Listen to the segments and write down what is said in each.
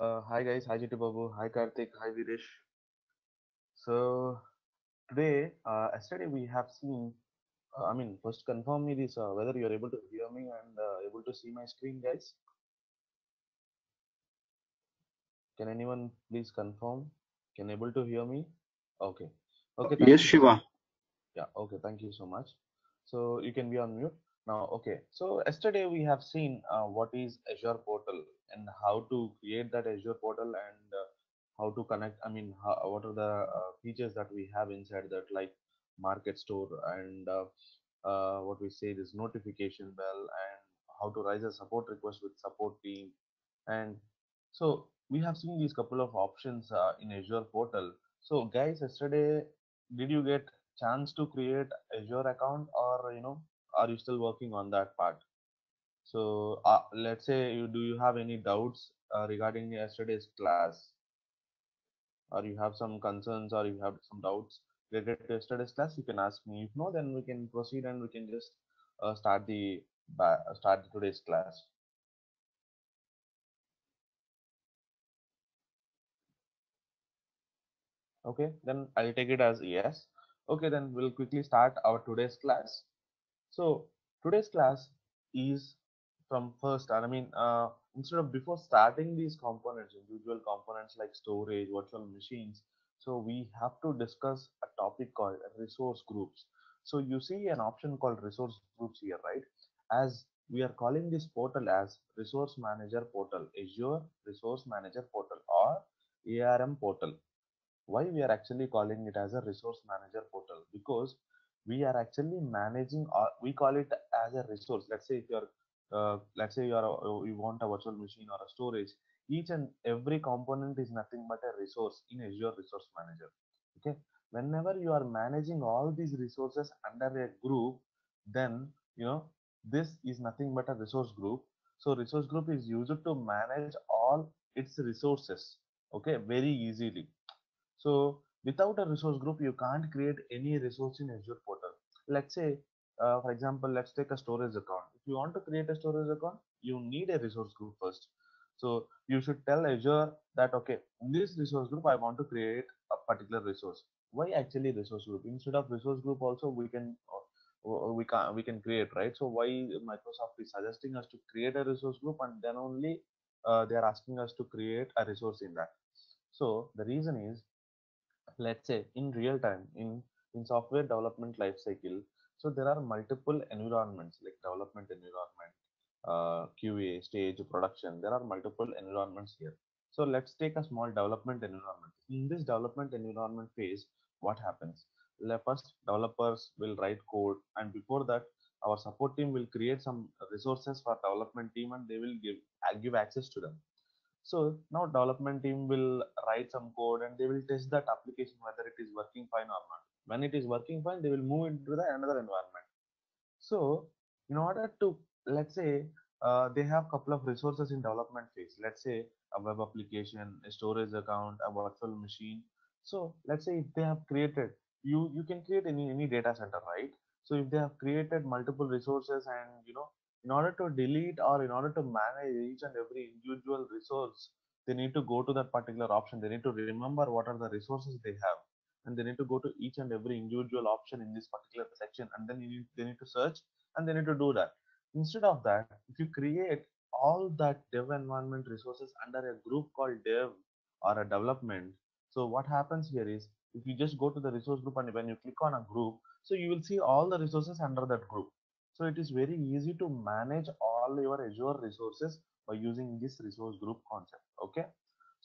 Uh, hi guys, hi Jitu Babu, hi Karthik, hi Viresh. So today, uh, yesterday we have seen. Uh, I mean, first confirm me this uh, whether you are able to hear me and uh, able to see my screen, guys. Can anyone please confirm? Can able to hear me? Okay. Okay. Yes, you. Shiva. Yeah. Okay. Thank you so much. So you can be on mute now. Okay. So yesterday we have seen uh, what is Azure portal and how to create that Azure portal and uh, how to connect. I mean, how, what are the uh, features that we have inside that, like market store and uh, uh, what we say is notification bell and how to raise a support request with support team and so we have seen these couple of options uh, in Azure portal. So guys, yesterday did you get chance to create Azure account or you know are you still working on that part? So uh, let's say you do you have any doubts uh, regarding yesterday's class? Or you have some concerns or you have some doubts related to yesterday's class you can ask me. If no then we can proceed and we can just uh, start the start today's class. Okay then i'll take it as yes. Okay then we'll quickly start our today's class so today's class is from first i mean uh, instead of before starting these components individual components like storage virtual machines so we have to discuss a topic called resource groups. So you see an option called resource groups here right? As we are calling this portal as resource manager portal azure resource manager portal or arm portal. Why we are actually calling it as a resource manager portal? Because we are actually managing or we call it as a resource. Let's say if you're uh, let's say you are a, you want a virtual machine or a storage each and every component is nothing but a resource in azure resource manager. Okay? Whenever you are managing all these resources under a group then you know this is nothing but a resource group. So resource group is used to manage all its resources okay very easily. So without a resource group, you can't create any resource in Azure portal. Let's say, uh, for example, let's take a storage account. If you want to create a storage account, you need a resource group first. So you should tell Azure that, okay, in this resource group, I want to create a particular resource. Why actually resource group? Instead of resource group also, we can uh, we can we can create right so why microsoft is suggesting us to create a resource group and then only uh, they are asking us to create a resource in that so the reason is let's say in real time in in software development life cycle so there are multiple environments like development environment uh, qa stage production there are multiple environments here. So let's take a small development environment. In this development environment phase what happens? First developers will write code and before that our support team will create some resources for development team and they will give give access to them so now development team will write some code and they will test that application whether it is working fine or not. When it is working fine, they will move into the another environment. So in order to let's say uh, they have couple of resources in development phase. Let's say a web application, a storage account, a virtual machine. So let's say if they have created you you can create any any data center, right? So if they have created multiple resources and you know in order to delete or in order to manage each and every individual resource, they need to go to that particular option. They need to remember what are the resources they have and they need to go to each and every individual option in this particular section and then need, they need to search and they need to do that instead of that if you create all that dev environment resources under a group called dev or a development so what happens here is if you just go to the resource group and when you click on a group so you will see all the resources under that group so it is very easy to manage all your azure resources by using this resource group concept okay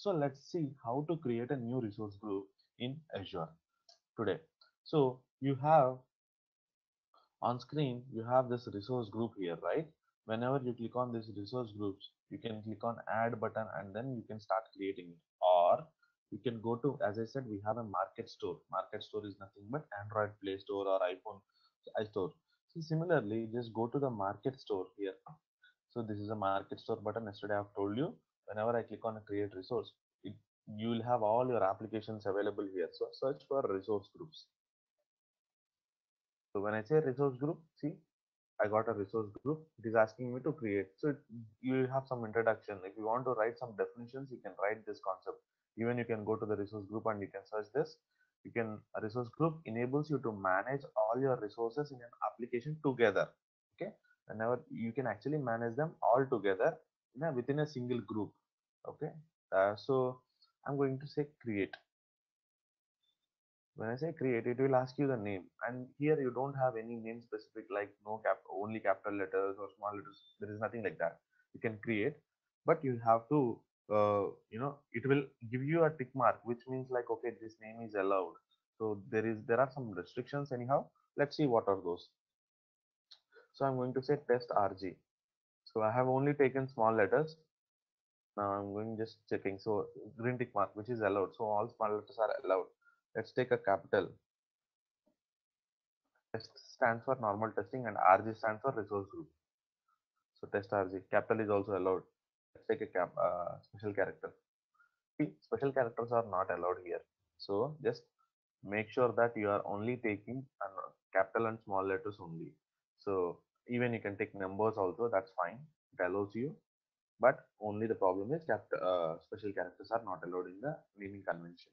So let's see how to create a new resource group in Azure today. So you have on screen, you have this resource group here, right? Whenever you click on these resource groups, you can click on add button and then you can start creating it. Or you can go to, as I said, we have a market store. Market store is nothing but Android Play Store or iPhone iStore. So similarly, just go to the market store here. So this is a market store button. Yesterday I've told you, whenever I click on create resource, it, you will have all your applications available here. So search for resource groups. So when I say resource group, see, I got a resource group. It is asking me to create. So it, you have some introduction. If you want to write some definitions, you can write this concept. Even you can go to the resource group and you can search this. You can a resource group enables you to manage all your resources in an application together. Okay, whenever you can actually manage them all together a, within a single group. Okay, uh, so I'm going to say create when I say create, it will ask you the name. And here you don't have any name specific like no cap, only capital letters or small letters. There is nothing like that. You can create, but you have to, uh, you know, it will give you a tick mark, which means like, okay, this name is allowed. So there is, there are some restrictions anyhow. Let's see what are those. So I'm going to say test RG. So I have only taken small letters. Now I'm going just checking. So green tick mark, which is allowed. So all small letters are allowed let's take a capital test stands for normal testing and rg stands for resource group so test rg capital is also allowed let's take a cap uh, special character. See special characters are not allowed here. So just make sure that you are only taking uh, capital and small letters only. So even you can take numbers also that's fine. It allows you. But only the problem is that uh, special characters are not allowed in the naming convention.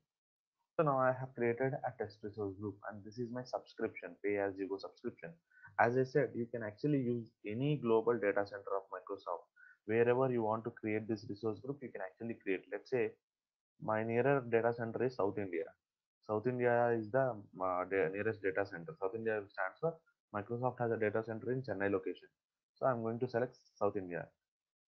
So now I have created a test resource group and this is my subscription, pay as you go subscription. As I said, you can actually use any global data center of Microsoft. Wherever you want to create this resource group, you can actually create. Let's say my nearer data center is South India. South India is the uh, nearest data center. South India stands for Microsoft has a data center in Chennai location. So I'm going to select South India.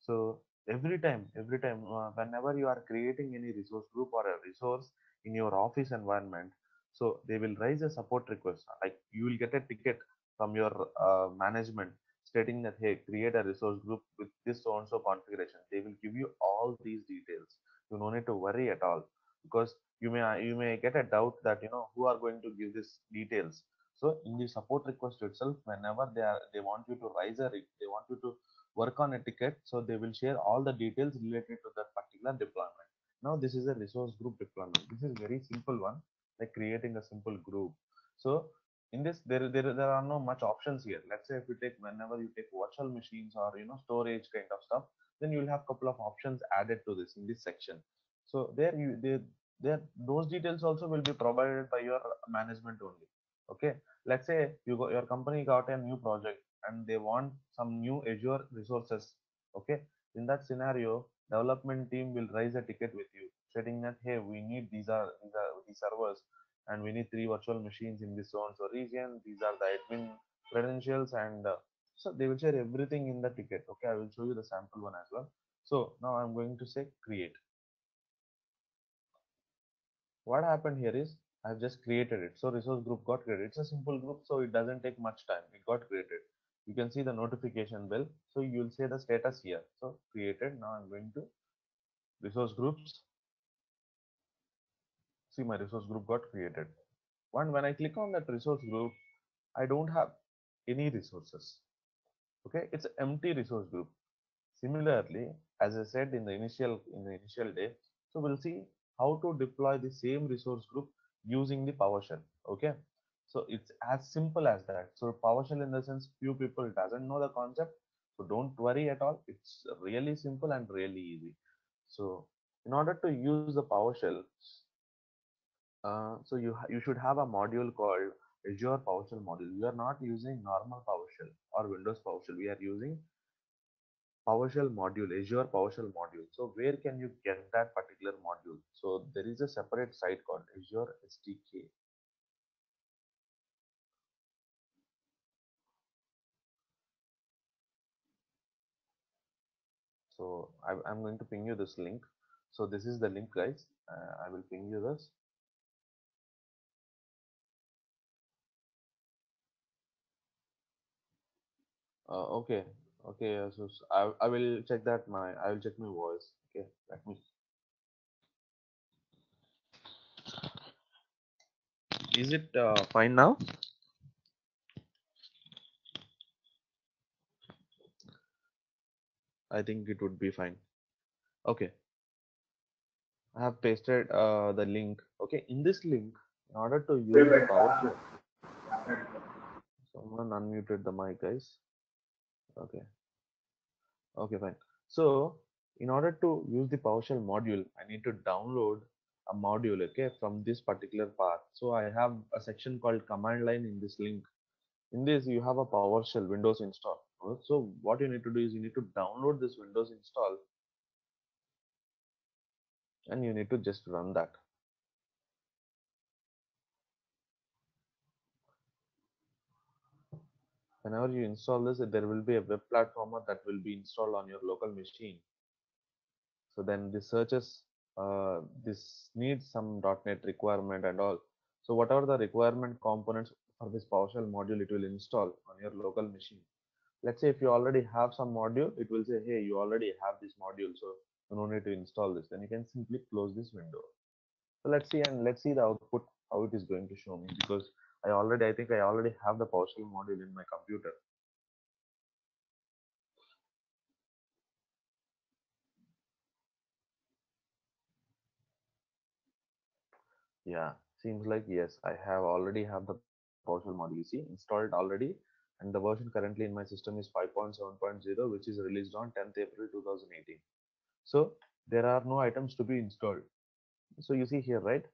So every time, every time, uh, whenever you are creating any resource group or a resource, in your office environment so they will raise a support request like you will get a ticket from your uh, management stating that hey create a resource group with this so and so configuration. They will give you all these details. You no need to worry at all because you may you may get a doubt that you know who are going to give these details. So in the support request itself whenever they are they want you to raise a they want you to work on a ticket so they will share all the details related to that particular deployment. Now this is a resource group deployment. This is very simple one like creating a simple group. So in this there, there there are no much options here. Let's say if you take whenever you take virtual machines or you know storage kind of stuff then you will have couple of options added to this in this section. So there you there there those details also will be provided by your management only okay? Let's say you got your company got a new project and they want some new azure resources okay? In that scenario development team will raise a ticket with you stating that hey we need these are these are these servers and we need three virtual machines in this zone. So region these are the admin credentials and uh, so they will share everything in the ticket. Okay i will show you the sample one as well. So now i'm going to say create. What happened here is i've just created it. So resource group got created. It's a simple group so it doesn't take much time. It got created. You can see the notification bell. So you'll see the status here. So created. Now i'm going to resource groups see my resource group got created. One when i click on that resource group i don't have any resources. Okay? It's empty resource group. Similarly as i said in the initial in the initial day so we'll see how to deploy the same resource group using the powershell. Okay? So it's as simple as that. So powershell in the sense few people doesn't know the concept. So don't worry at all. It's really simple and really easy. So in order to use the powershell uh, so you you should have a module called azure powershell module we are not using normal powershell or windows powershell we are using PowerShell module, Azure PowerShell module. So where can you get that particular module? So there is a separate site called Azure SDK. So I, I'm going to ping you this link. so this is the link guys uh, i will ping you this uh, okay okay so I, I will check that my i will check my voice okay let me is it uh, fine now? I think it would be fine. Okay. I have pasted uh, the link okay in this link in order to use the powershell someone unmuted the mic guys okay. Okay fine. So in order to use the PowerShell module I need to download a module okay from this particular path. So I have a section called command line in this link. In this you have a PowerShell Windows install. So what you need to do is you need to download this Windows install and you need to just run that whenever you install this there will be a web platformer that will be installed on your local machine. So then this searches uh, this needs some .NET requirement and all. So whatever the requirement components for this PowerShell module it will install on your local machine. Let's say if you already have some module it will say hey you already have this module so you need to install this. Then you can simply close this window. So let's see and let's see the output how it is going to show me because I already, I think I already have the PowerShell module in my computer. Yeah, seems like yes, I have already have the PowerShell module. You see, installed already, and the version currently in my system is 5.7.0, which is released on 10th April 2018. So there are no items to be installed. So you see here, right?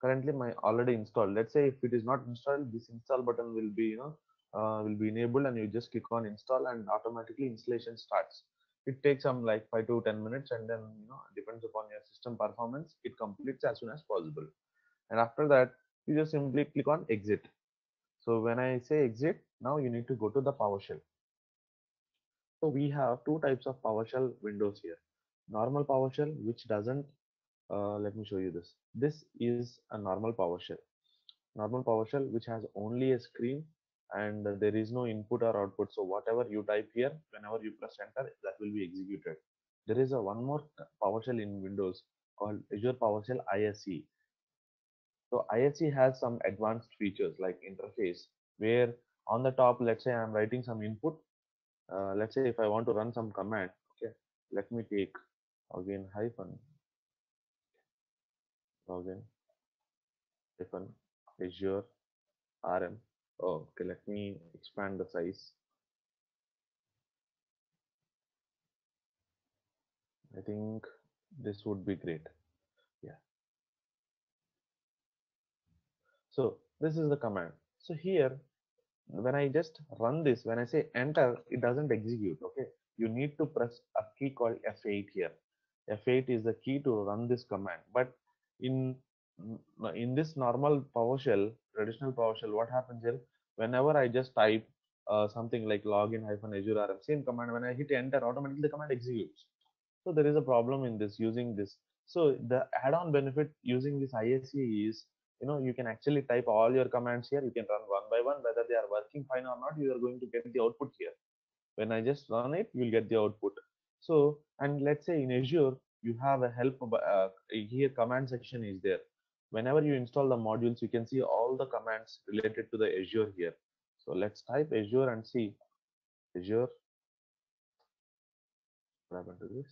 Currently my already installed. Let's say if it is not installed this install button will be you know uh, will be enabled and you just click on install and automatically installation starts. It takes some like 5 to 10 minutes and then you know depends upon your system performance it completes as soon as possible. And after that you just simply click on exit. So when i say exit now you need to go to the powershell. So we have two types of powershell windows here. Normal powershell which doesn't uh, let me show you this. This is a normal PowerShell normal PowerShell which has only a screen and there is no input or output. So whatever you type here whenever you press enter that will be executed. There is a one more PowerShell in Windows called Azure PowerShell ISE so ISE has some advanced features like interface where on the top let's say I'm writing some input. Uh, let's say if I want to run some command okay let me take again hyphen login hyphen azure rm. Oh, okay let me expand the size. I think this would be great. Yeah. So this is the command. So here when i just run this when i say enter it doesn't execute okay? You need to press a key called f8 here. F8 is the key to run this command. But in in this normal PowerShell, traditional PowerShell, what happens here? Whenever I just type uh, something like login hyphen Azure RM, same command, when I hit enter, automatically the command executes. So there is a problem in this using this. So the add-on benefit using this ISE is, you know, you can actually type all your commands here. You can run one by one, whether they are working fine or not, you are going to get the output here. When I just run it, you will get the output. So, and let's say in Azure, you have a help uh, here command section is there. Whenever you install the modules you can see all the commands related to the azure here. So let's type azure and see. Azure. What happened to this?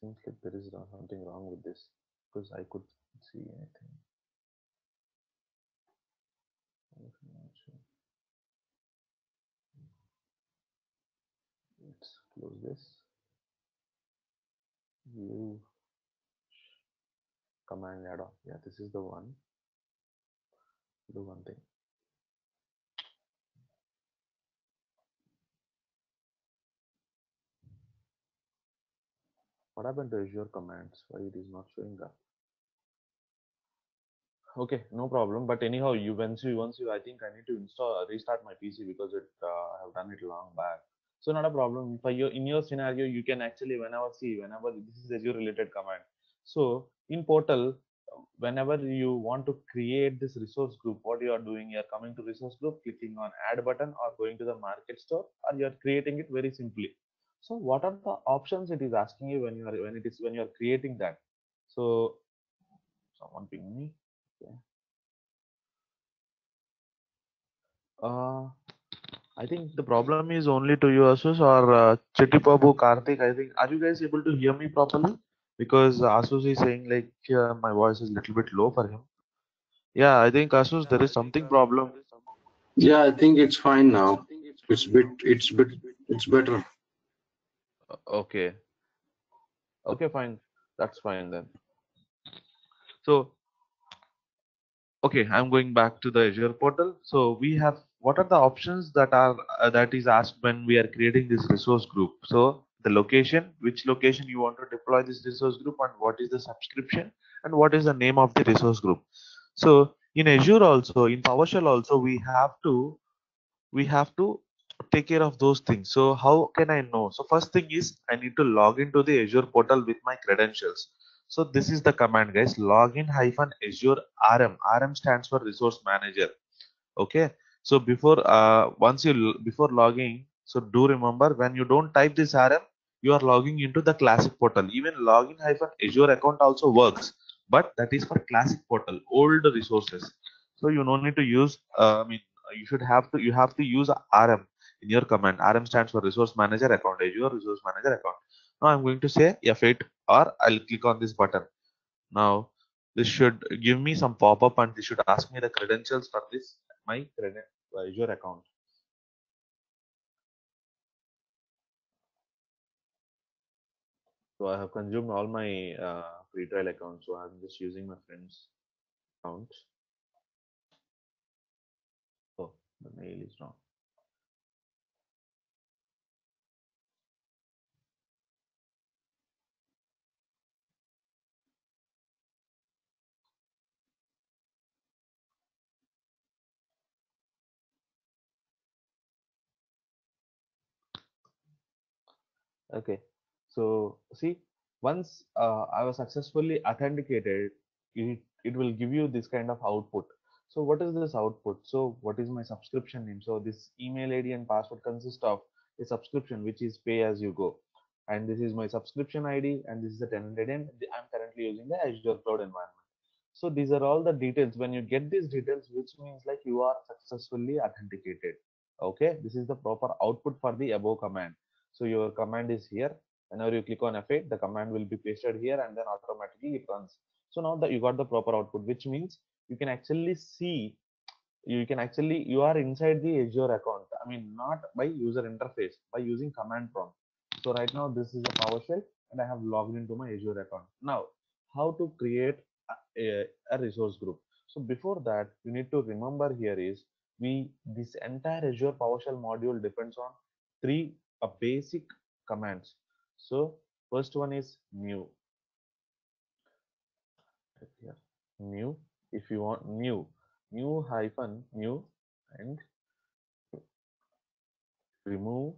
Seems like there is something wrong with this because i could see anything let's close this. View command add-on yeah this is the one. Do one thing. What happened to azure commands? Why it is not showing up? Okay no problem. But anyhow you once you once you i think i need to install restart my pc because it uh, i have done it long back So not a problem. For your in your scenario, you can actually whenever see whenever this is Azure related command. So in portal, whenever you want to create this resource group, what you are doing, you are coming to resource group, clicking on add button or going to the market store or you are creating it very simply. So what are the options it is asking you when you are when it is when you are creating that? So someone ping me. Okay. Uh, I think the problem is only to you, Asus or uh, Chittipabu, Karthik. I think are you guys able to hear me properly? Because Asus is saying like uh, my voice is a little bit low for him. Yeah, I think Asus there is something problem. Yeah, I think it's fine now. It's bit, it's bit, it's better. Okay. Okay, fine. That's fine then. So, okay, I'm going back to the Azure portal. So we have what are the options that are uh, that is asked when we are creating this resource group. So the location, which location you want to deploy this resource group, and what is the subscription, and what is the name of the resource group. So in Azure also, in PowerShell also, we have to we have to take care of those things. So how can I know? So first thing is I need to log into the Azure portal with my credentials. So this is the command guys, login hyphen Azure RM. RM stands for resource manager. Okay. So before uh, once you before logging, so do remember when you don't type this RM, you are logging into the classic portal. Even login hyphen Azure account also works, but that is for classic portal, old resources. So you don't need to use. Uh, I mean, you should have to you have to use RM in your command. RM stands for resource manager account, Azure resource manager account. Now I'm going to say F8 or I'll click on this button. Now this should give me some pop-up and this should ask me the credentials for this my Azure account. So I have consumed all my uh, free trial accounts. So I'm just using my friend's account. Oh, the mail is wrong. Okay, so see, once uh, I was successfully authenticated, it, it will give you this kind of output. So what is this output? So what is my subscription name? So this email ID and password consist of a subscription, which is pay as you go. And this is my subscription ID and this is the tenant ID and I'm currently using the Azure cloud environment. So these are all the details. When you get these details, which means like you are successfully authenticated. Okay, this is the proper output for the above command. So your command is here. Whenever you click on F8, the command will be pasted here and then automatically it runs. So now that you got the proper output, which means you can actually see, you can actually, you are inside the Azure account. I mean, not by user interface, by using command prompt. So right now this is a PowerShell and I have logged into my Azure account. Now, how to create a, a resource group. So before that, you need to remember here is we, this entire Azure PowerShell module depends on three a basic commands. So first one is new. New. If you want new, new hyphen new and remove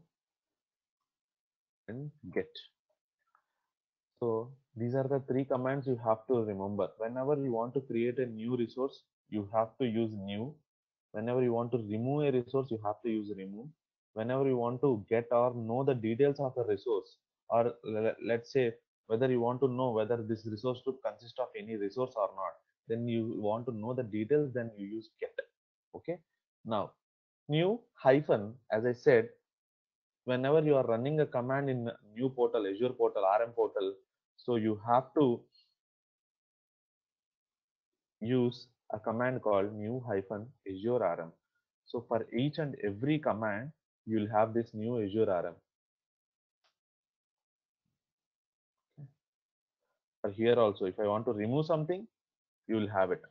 and get. So these are the three commands you have to remember. Whenever you want to create a new resource, you have to use new. Whenever you want to remove a resource, you have to use remove whenever you want to get or know the details of a resource or let's say whether you want to know whether this resource group consists of any resource or not then you want to know the details then you use get okay? Now new hyphen as i said whenever you are running a command in new portal azure portal rm portal so you have to use a command called new hyphen azure rm so for each and every command you'll have this new Azure RM. Okay. Here also, if I want to remove something, you will have it.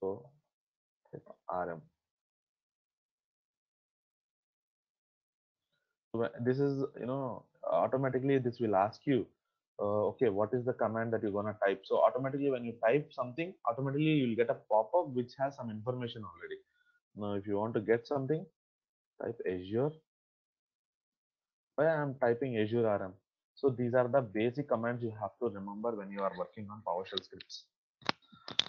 So RM. So this is, you know, automatically this will ask you, uh, okay, what is the command that you're gonna type? So automatically when you type something, automatically you'll get a pop-up which has some information already. Now, if you want to get something, type Azure why I'm typing Azure RM. So these are the basic commands you have to remember when you are working on PowerShell scripts.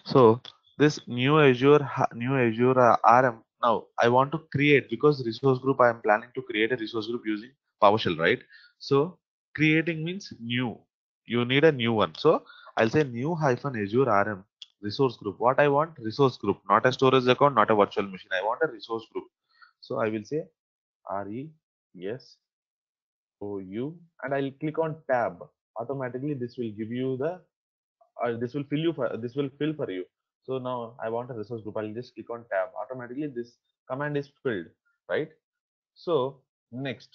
So this new Azure new Azure uh, RM. Now I want to create because resource group I am planning to create a resource group using PowerShell, right? So creating means new. You need a new one. So I'll say new hyphen Azure RM resource group. What I want resource group, not a storage account, not a virtual machine. I want a resource group. So I will say re yes R E S O U and I'll click on tab. Automatically this will give you the uh, this will fill you for this will fill for you. So now I want a resource group. I'll just click on tab. Automatically this command is filled, right? So next,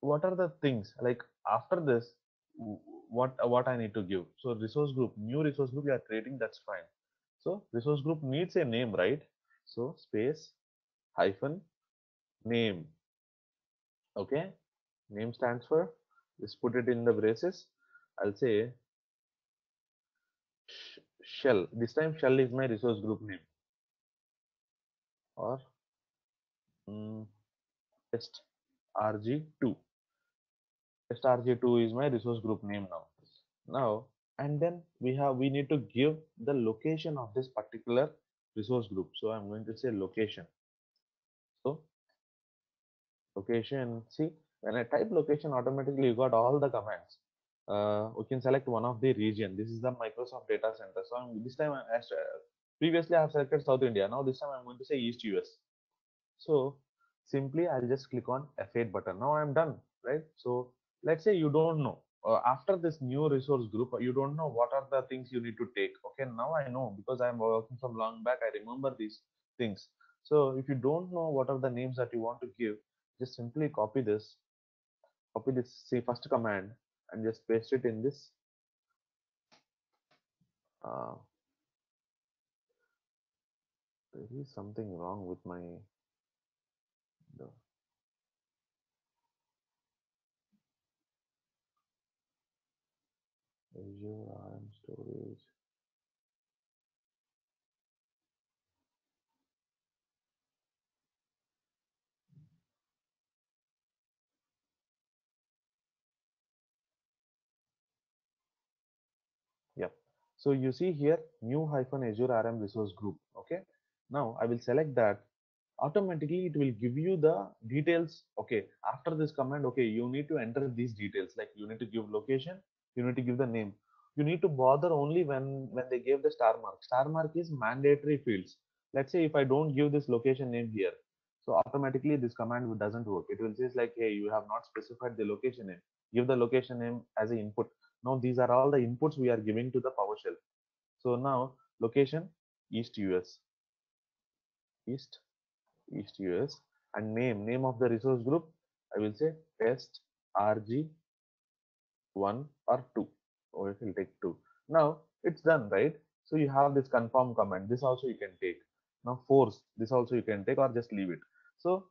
what are the things like after this? What what I need to give? So resource group, new resource group you are creating. That's fine. So resource group needs a name, right? So space hyphen name. Okay, name stands for. Just put it in the braces. I'll say shell. This time shell is my resource group name or um, test rg2 test rg2 is my resource group name now now and then we have we need to give the location of this particular resource group so i'm going to say location location see when i type location automatically you got all the commands uh, we can select one of the region. This is the Microsoft data center. So I'm, this time, I, previously I have selected South India. Now this time I'm going to say East US. So simply I'll just click on F8 button. Now I'm done, right? So let's say you don't know. Uh, after this new resource group, you don't know what are the things you need to take. Okay, now I know because I'm working from long back. I remember these things. So if you don't know what are the names that you want to give, just simply copy this, copy this say first command and just paste it in this uh, there is something wrong with my the Azure RM storage Yep. So you see here new hyphen Azure RM resource group. Okay. Now I will select that. Automatically it will give you the details. Okay. After this command, okay, you need to enter these details. Like you need to give location, you need to give the name. You need to bother only when when they gave the star mark. Star mark is mandatory fields. Let's say if I don't give this location name here, so automatically this command doesn't work. It will say like, hey, you have not specified the location name. Give the location name as an input now these are all the inputs we are giving to the PowerShell. So now location East US, East, East US and name, name of the resource group, I will say test RG 1 or 2 or it will take 2. Now it's done, right? So you have this confirm command. This also you can take. Now force, this also you can take or just leave it. So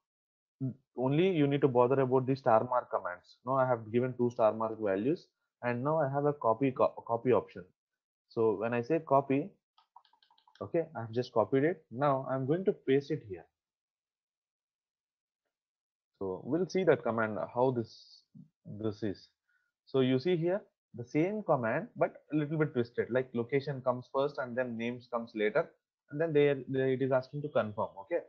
only you need to bother about the star mark commands. Now I have given two star mark values and now I have a copy co copy option. So when I say copy, okay, I've just copied it. Now I'm going to paste it here. So we'll see that command how this this is. So you see here the same command but a little bit twisted like location comes first and then names comes later and then there, there it is asking to confirm okay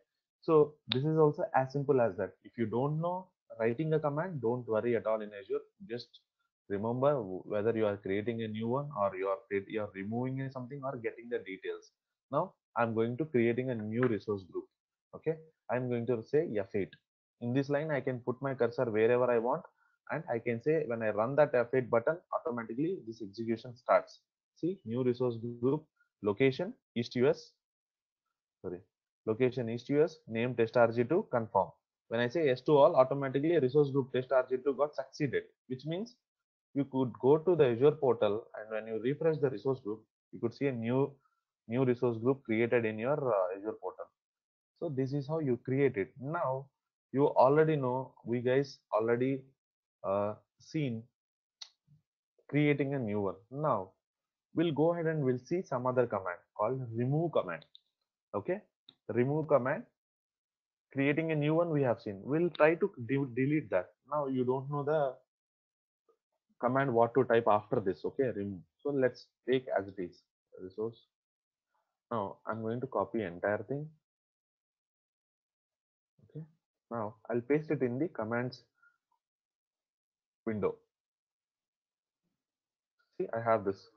so this is also as simple as that if you don't know writing a command don't worry at all in azure just remember whether you are creating a new one or you are you are removing something or getting the details. Now i'm going to creating a new resource group okay? I'm going to say f8 in this line i can put my cursor wherever i want and i can say when i run that f8 button automatically this execution starts. See new resource group location east us sorry location east us name test rg2 confirm. When i say yes to all automatically resource group test rg2 got succeeded which means you could go to the Azure portal and when you refresh the resource group, you could see a new new resource group created in your uh, Azure portal. So this is how you create it. Now you already know, we guys already uh, seen creating a new one. Now we'll go ahead and we'll see some other command called remove command. Okay, remove command. creating a new one we have seen we'll try to de delete that now you don't know the command what to type after this okay? Remove. So let's take as it is. Resource. Now i'm going to copy entire thing. Okay. Now i'll paste it in the commands window. See i have this.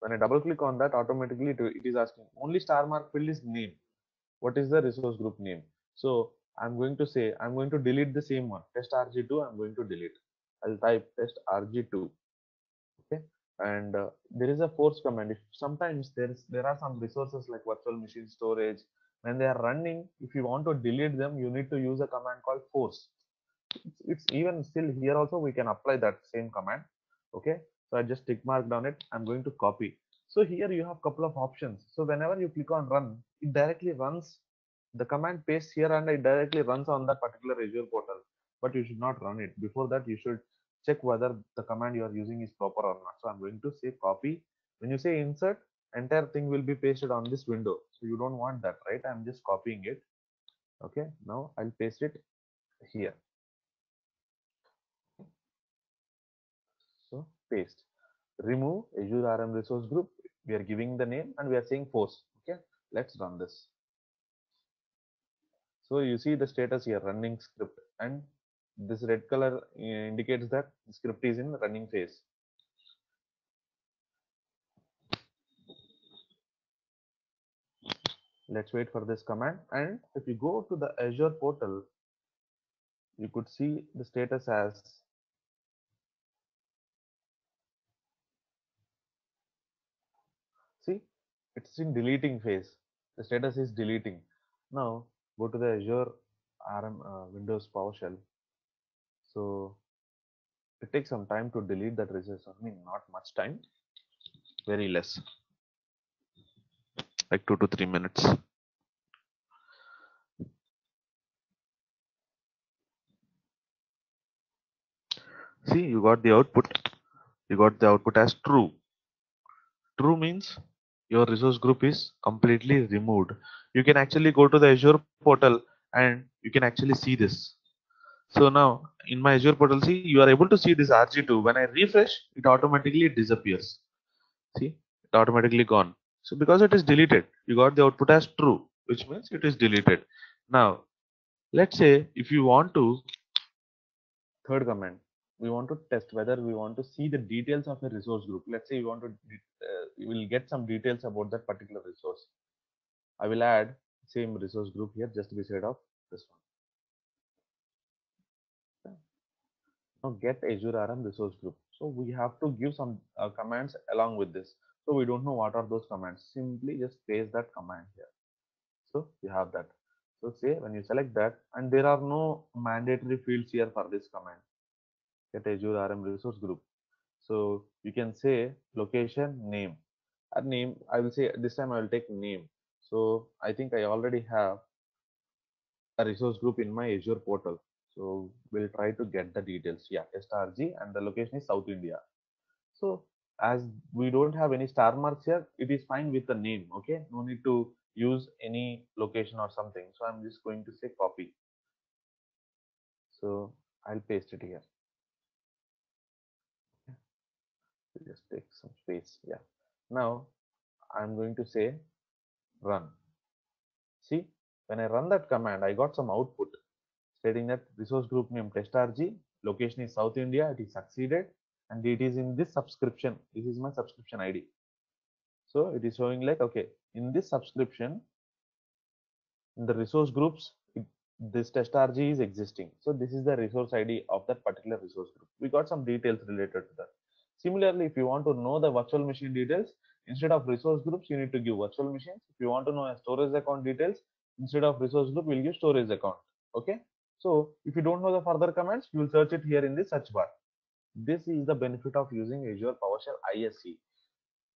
When i double click on that automatically it, is asking only star mark field is name. What is the resource group name? So i'm going to say i'm going to delete the same one. Test rg2 i'm going to delete i'll type test rg2 okay? And uh, there is a force command. If sometimes there is there are some resources like virtual machine storage. When they are running if you want to delete them you need to use a command called force. It's, it's even still here also we can apply that same command okay? So i just tick marked on it. I'm going to copy. So here you have a couple of options. So whenever you click on run it directly runs the command paste here and it directly runs on that particular azure portal but you should not run it. Before that you should check whether the command you are using is proper or not. So i'm going to say copy. When you say insert entire thing will be pasted on this window. So you don't want that right? I'm just copying it. Okay now i'll paste it here. So paste. Remove azure rm resource group. We are giving the name and we are saying force. Okay let's run this. So you see the status here running script. And this red color uh, indicates that the script is in running phase. Let's wait for this command. And if you go to the azure portal you could see the status as see it's in deleting phase. The status is deleting. Now go to the azure rm uh, windows powershell so it takes some time to delete that resource i mean not much time very less. Like two to three minutes. See you got the output. You got the output as true. True means your resource group is completely removed. You can actually go to the azure portal and you can actually see this so now in my azure portal see you are able to see this rg2 when i refresh it automatically disappears. See it automatically gone. So because it is deleted you got the output as true which means it is deleted. Now let's say if you want to third command we want to test whether we want to see the details of a resource group. Let's say you want to uh, you will get some details about that particular resource. I will add same resource group here just beside of this one now get azure rm resource group. So we have to give some uh, commands along with this. So we don't know what are those commands. Simply just paste that command here. So you have that. So say when you select that and there are no mandatory fields here for this command. Get azure rm resource group. So you can say location name. A name i will say this time i will take name. So i think i already have a resource group in my azure portal so we'll try to get the details. Yeah strg and the location is south india. So as we don't have any star marks here it is fine with the name okay? No need to use any location or something. So i'm just going to say copy. So i'll paste it here. Just take some space yeah. Now i'm going to say run. See when i run that command i got some output stating that resource group name testrg location is south india it is succeeded and it is in this subscription this is my subscription id so it is showing like okay in this subscription in the resource groups this testrg is existing so this is the resource id of that particular resource group we got some details related to that Similarly, if you want to know the virtual machine details, instead of resource groups, you need to give virtual machines. If you want to know a storage account details, instead of resource group, we'll give storage account. Okay. So if you don't know the further commands, you will search it here in the search bar. This is the benefit of using Azure PowerShell ISE.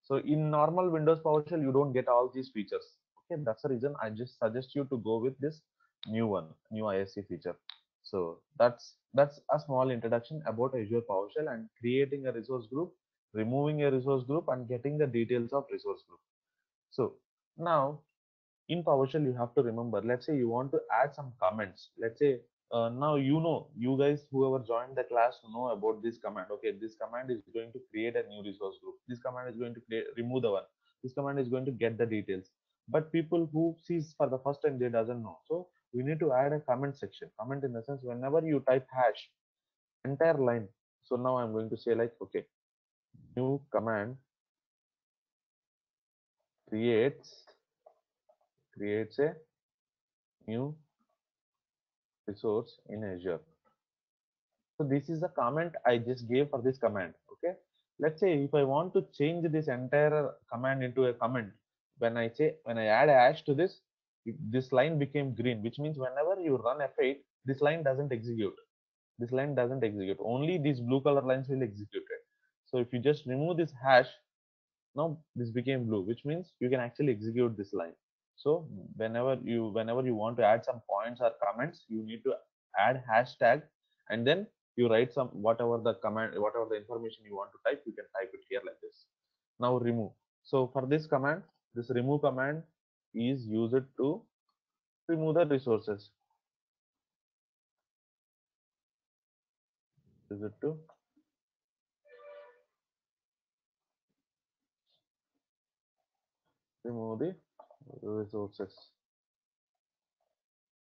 So in normal Windows PowerShell, you don't get all these features. Okay, that's the reason I just suggest you to go with this new one, new ISE feature. So that's that's a small introduction about Azure PowerShell and creating a resource group, removing a resource group and getting the details of resource group. So now in PowerShell, you have to remember, let's say you want to add some comments. Let's say uh, now you know, you guys, whoever joined the class know about this command. Okay, this command is going to create a new resource group. This command is going to create, remove the one. This command is going to get the details. But people who sees for the first time, they doesn't know. So we need to add a comment section. Comment in the sense, whenever you type hash, entire line. So now I'm going to say like, okay, new command creates creates a new resource in Azure. So this is the comment I just gave for this command. Okay. Let's say if I want to change this entire command into a comment, when I say when I add a hash to this, this line became green, which means whenever you run F8, this line doesn't execute. This line doesn't execute. Only these blue color lines will execute it. So if you just remove this hash, now this became blue, which means you can actually execute this line so whenever you whenever you want to add some points or comments you need to add hashtag and then you write some whatever the command whatever the information you want to type you can type it here like this. Now remove. So for this command this remove command is used to remove the resources. Is it to? Remove the resources.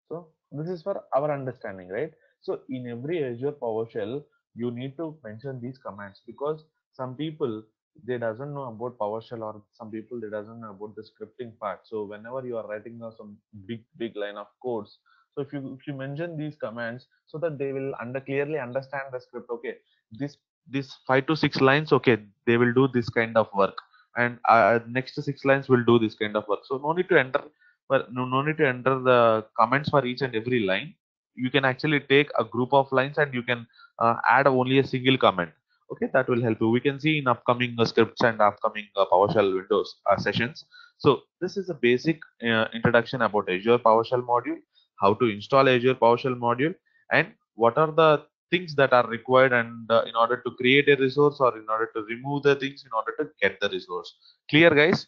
So this is for our understanding right? So in every azure powershell you need to mention these commands because some people they doesn't know about powershell or some people they doesn't know about the scripting part. So whenever you are writing some big big line of codes so if you if you mention these commands so that they will under clearly understand the script okay this this five to six lines okay they will do this kind of work and uh, next six lines will do this kind of work. So no need to enter but no, no need to enter the comments for each and every line. You can actually take a group of lines and you can uh, add only a single comment. Okay that will help you. We can see in upcoming uh, scripts and upcoming uh, powershell windows uh, sessions. So this is a basic uh, introduction about azure powershell module how to install azure powershell module and what are the things that are required and uh, in order to create a resource or in order to remove the things in order to get the resource clear guys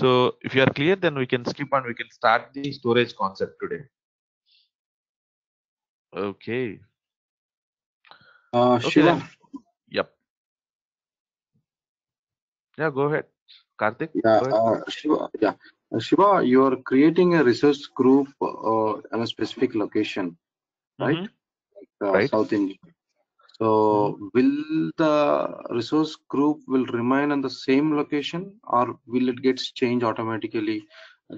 so if you are clear then we can skip and we can start the storage concept today okay Uh, okay Shiva, then. yep yeah go ahead karthik yeah, ahead. uh, Shiva, yeah. Uh, Shiva, you are creating a resource group uh, in a specific location, right? Mhm. Uh, Right. South India. So will the resource group will remain in the same location or will it get changed automatically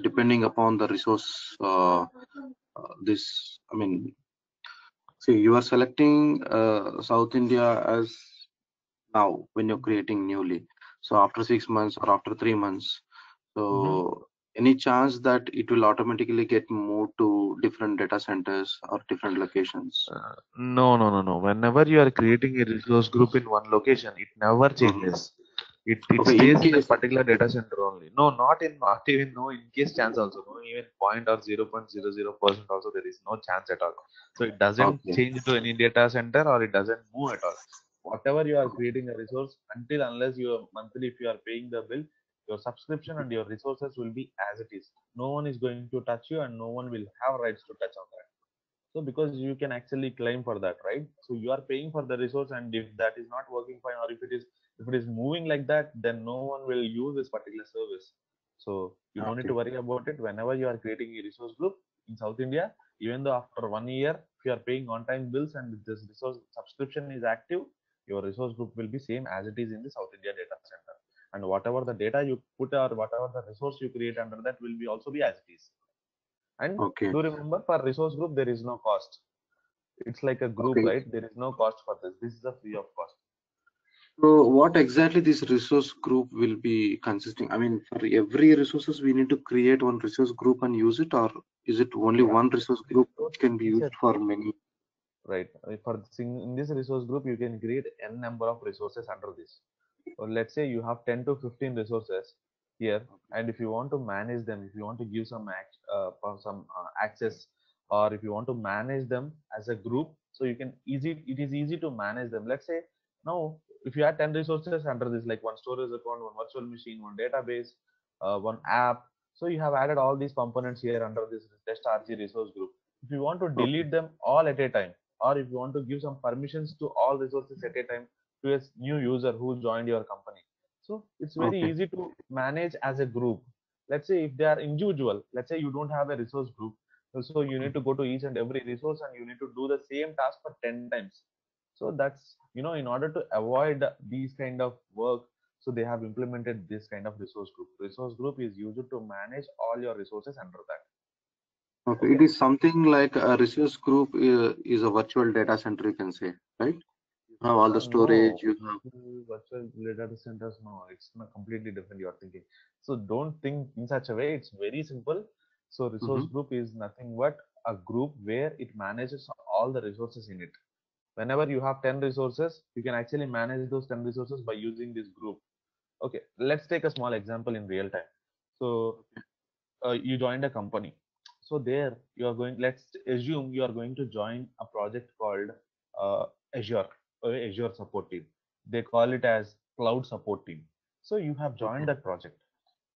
depending upon the resource uh, uh, this I mean see you are selecting uh, South India as now when you're creating newly so after six months or after three months so any chance that it will automatically get moved to different data centers or different locations? Uh, no no no no. Whenever you are creating a resource group in one location it never changes. It, it Okay, in stays in a particular data center only. No not in not even no in case chance also. No even point or 0.00 percent also there is no chance at all. So it doesn't Okay. change to any data center or it doesn't move at all. Whatever you are creating a resource until unless you monthly if you are paying the bill your subscription and mm-hmm. your resources will be as it is. No one is going to touch you and no one will have rights to touch on that. So because you can actually claim for that right? So you are paying for the resource and if that is not working fine or if it is if it is moving like that then no one will use this particular service. So you don't need to worry about it. Whenever you are creating a resource group in south india even though after one year if you are paying on time bills and this resource subscription is active your resource group will be same as it is in the south india data center and whatever the data you put or whatever the resource you create under that will be also be as it is and Okay. do remember for resource group there is no cost it's like a group Okay. right there is no cost for this this is a free of cost So what exactly this resource group will be consisting? I mean, for every resources, we need to create one resource group and use it, or is it only Yeah. one resource group which can be used for many? right for in this resource group you can create n number of resources under this or let's say you have 10 to 15 resources here and if you want to manage them if you want to give some act, uh, some uh, access or if you want to manage them as a group so you can easy it is easy to manage them. Let's say now if you have 10 resources under this like one storage account one virtual machine one database uh, one app So you have added all these components here under this test RG resource group. If you want to delete them all at a time, or if you want to give some permissions to all resources at a time to a new user who joined your company. So it's very Okay. easy to manage as a group. Let's say if they are individual, let's say you don't have a resource group, so you need to go to each and every resource and you need to do the same task for 10 times. So that's, you know, in order to avoid these kind of work, so they have implemented this kind of resource group. Resource group is used to manage all your resources under that. Okay, it is something like a resource group uh, is a virtual data center, you can say, right? Have all the storage, no, you have. virtual data centers. No, it's not completely different. You're thinking. So don't think in such a way. It's very simple. So resource Mhm. group is nothing but a group where it manages all the resources in it. Whenever you have 10 resources, you can actually manage those 10 resources by using this group. Okay, let's take a small example in real time. So uh, you joined a company. So there you are going, let's assume you are going to join a project called uh, Azure, Uh, Azure support team. They call it as cloud support team. So you have joined that project.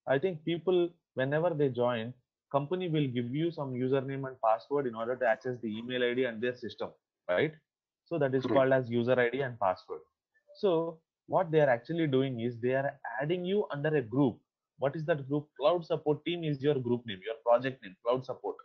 I think people, whenever they join, company will give you some username and password in order to access the email ID and their system, right? So that is called as user ID and password. So what they are actually doing is they are adding you under a group. What is that group? Cloud support team is your group name, your project name, cloud support.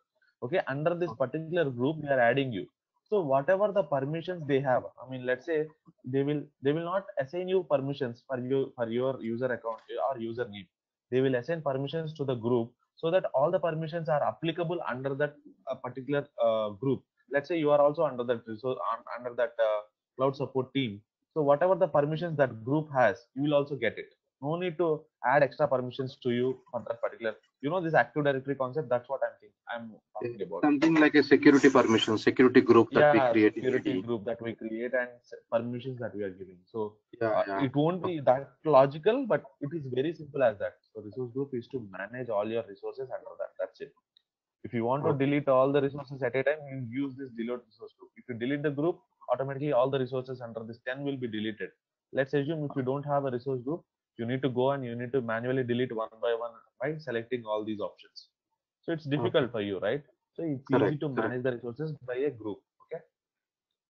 Okay, under this particular group, they are adding you. So whatever the permissions they have, I mean, let's say they will they will not assign you permissions for you for your user account or username. They will assign permissions to the group so that all the permissions are applicable under that uh, particular uh, group. Let's say you are also under that un- under that uh, cloud support team. So whatever the permissions that group has, you will also get it. No need to add extra permissions to you for that particular. You know this Active Directory concept. That's what I'm thinking. I'm talking about. Something like a security permission, security group that we create. security group that we create and permissions that we are giving. So Yeah, uh, yeah. it won't be that logical, but it is very simple as that. So resource group is to manage all your resources under that. That's it. If you want to delete all the resources at a time, you use this delete resource group. If you delete the group, automatically all the resources under this 10 will be deleted. Let's assume if you don't have a resource group, you need to go and you need to manually delete one by one by selecting all these options. So it's difficult for you, right? So it's easy Correct, to correct. manage the resources by a group. Okay.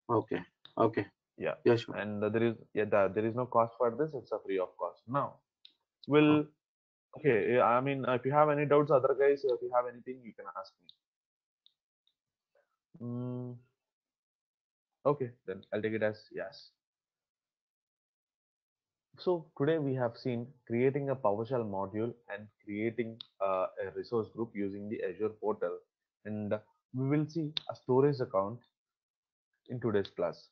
Okay, okay. Yeah. Yeah, sure. and there is yeah the, there is no cost for this it's a free of cost now will okay i mean if you have any doubts other guys if you have anything you can ask me mm, okay then i'll take it as yes so today we have seen creating a PowerShell module and creating uh, a resource group using the Azure portal and we will see a storage account in today's class.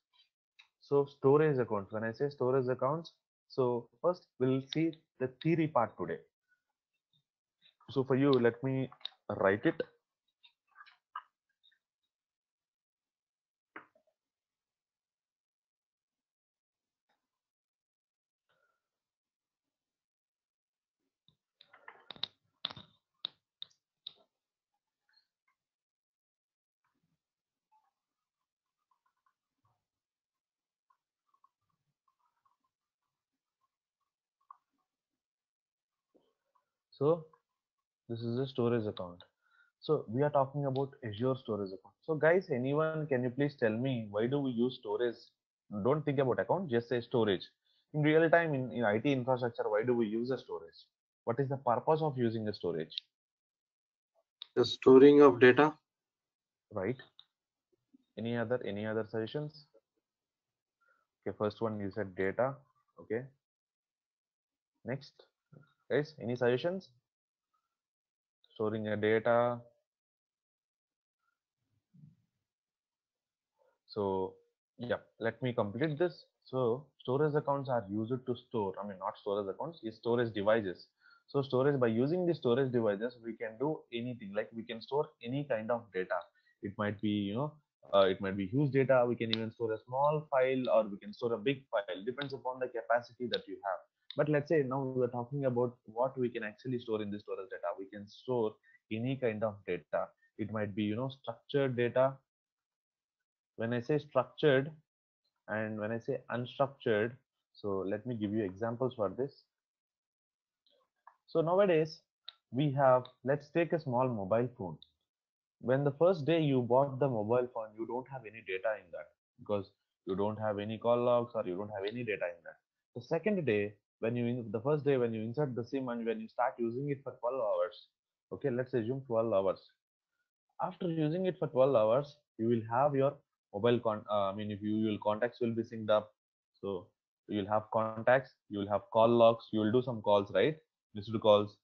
So storage accounts, when I say storage accounts, so first we'll see the theory part today. So for you, let me write it. So this is a storage account. So we are talking about Azure storage account. So guys, anyone, can you please tell me why do we use storage? Don't think about account, just say storage. In real time, in, in IT infrastructure, why do we use a storage? What is the purpose of using a storage, The storing of data. right? Any other, any other suggestions? Okay, first one you said data. Okay. Next, guys, any suggestions? Storing a data. So yeah, let me complete this. So storage accounts are used to store, I mean not storage accounts, is storage devices. So storage by using the storage devices, we can do anything like we can store any kind of data. It might be, you know, uh, it might be huge data. We can even store a small file or we can store a big file. Depends upon the capacity that you have. But let's say now we're talking about what we can actually store in the storage data. We can store any kind of data. It might be, you know, structured data. When I say structured and when I say unstructured, so let me give you examples for this. So nowadays, we have let's take a small mobile phone when the first day you bought the mobile phone you don't have any data in that because you don't have any call logs or you don't have any data in that the second day when you in, the first day when you insert the sim and when you start using it for 12 hours okay let's assume 12 hours. After using it for 12 hours you will have your mobile con uh, i mean if you your contacts will be synced up. So you'll have contacts you will have call logs you will do some calls right? Missed calls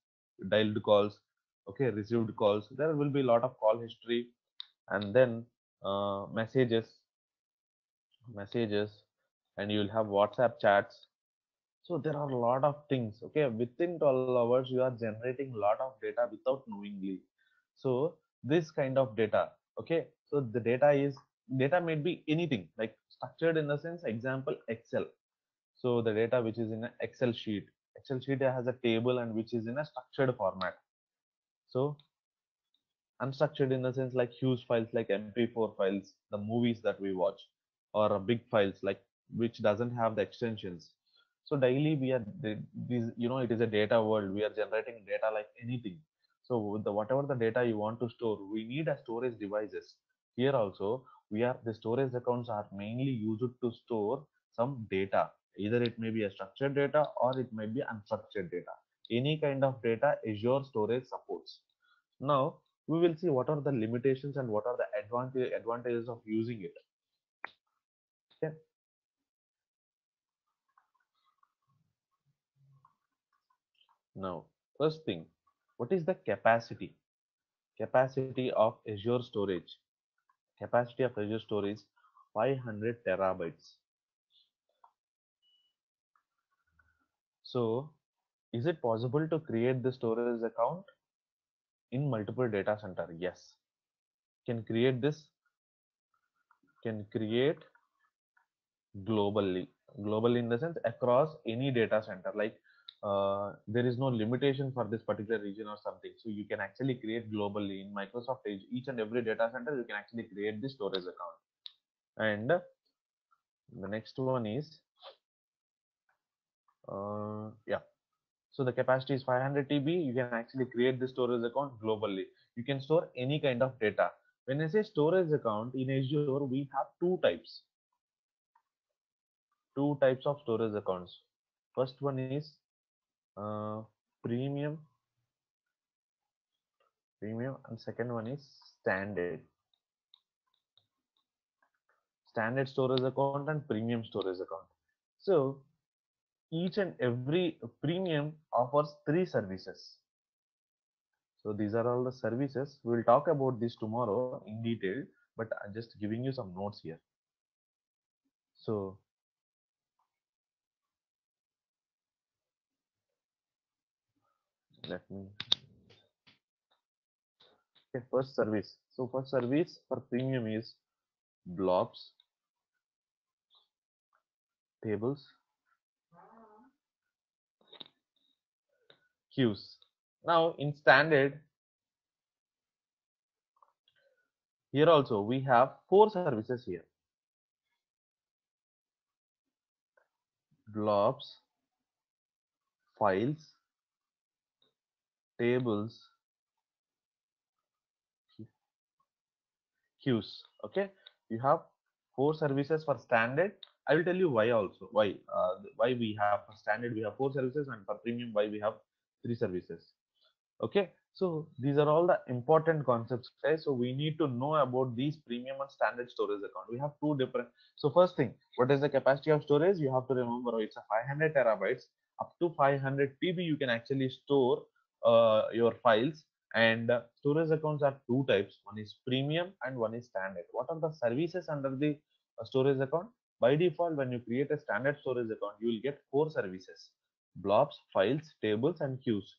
dialed calls okay received calls. There will be a lot of call history and then uh, messages messages and you will have whatsapp chats so there are a lot of things okay? Within 12 hours you are generating a lot of data without knowingly so this kind of data okay? So the data is data may be anything like structured in the sense example excel. So the data which is in an excel sheet. Excel sheet has a table and which is in a structured format. So unstructured in the sense like huge files like mp4 files the movies that we watch or big files like which doesn't have the extensions so daily we are these you know it is a data world. We are generating data like anything. So the whatever the data you want to store we need a storage devices. Here also we are the storage accounts are mainly used to store some data. Either it may be a structured data or it may be unstructured data. Any kind of data azure storage supports. Now we will see what are the limitations and what are the advantage advantages of using it now first thing what is the capacity? Capacity of azure storage. Capacity of azure storage 500 terabytes. So is it possible to create the storage account in multiple data center? Yes. Can create this? Can create globally. Globally in the sense across any data center like uh, there is no limitation for this particular region or something so you can actually create globally in microsoft edge each and every data center you can actually create the storage account and the next one is uh, yeah so the capacity is 500 TB. You can actually create the storage account globally. You can store any kind of data. When I say storage account in Azure, we have two types. Two types of storage accounts. First one is uh, premium, premium, and second one is standard. Standard storage account and premium storage account. So each and every premium offers three services. So these are all the services. We will talk about this tomorrow in detail, but I'm just giving you some notes here. So let me okay, first service. So first service for premium is blobs, tables, queues. Now in standard, here also we have four services here. Blobs, files, tables, queues. Okay, you have four services for standard. I will tell you why also why uh, why we have for standard we have four services and for premium why we have three services okay? So these are all the important concepts guys so we need to know about these premium and standard storage account. We have two different so first thing what is the capacity of storage? You have to remember it's a 500 terabytes. Up to 500 tb you can actually store your files and uh, storage accounts are two types one is premium and one is standard what are the services under the uh, storage account by default when you create a standard storage account you will get four services blobs, files, tables, and queues.